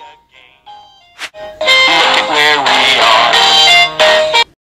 again.